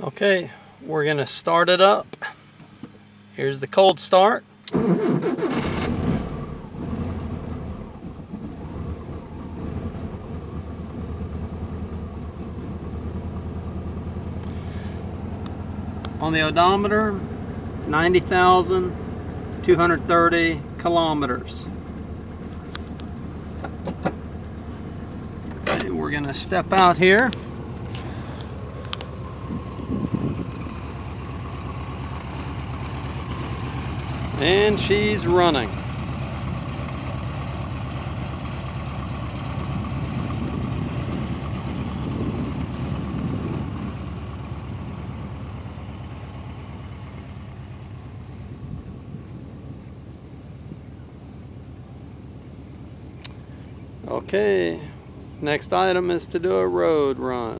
Okay, we're gonna start it up. Here's the cold start. On the odometer, 90,230 kilometers. Okay, we're gonna step out here. And she's running. Okay, next item is to do a road run.